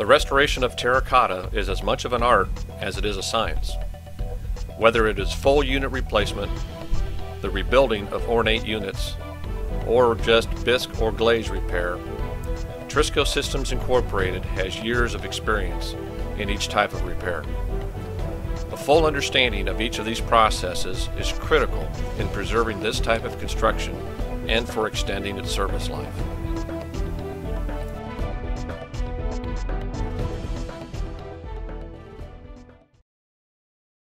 The restoration of terracotta is as much of an art as it is a science. Whether it is full unit replacement, the rebuilding of ornate units, or just bisque or glaze repair, Trisco Systems Incorporated has years of experience in each type of repair. A full understanding of each of these processes is critical in preserving this type of construction and for extending its service life.